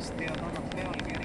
still on the film.